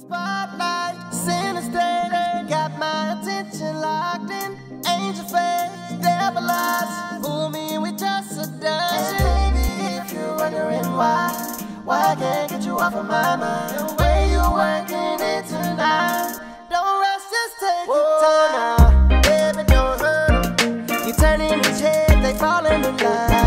Spotlight, sinister, got my attention locked in. Angel face, devil eyes, fool me with just a dash. And baby, if you're wondering why, why I can't get you off of my mind, the way you're working it tonight, don't rush, just take your time. Now, baby, don't. You're turning his head, they falling in love.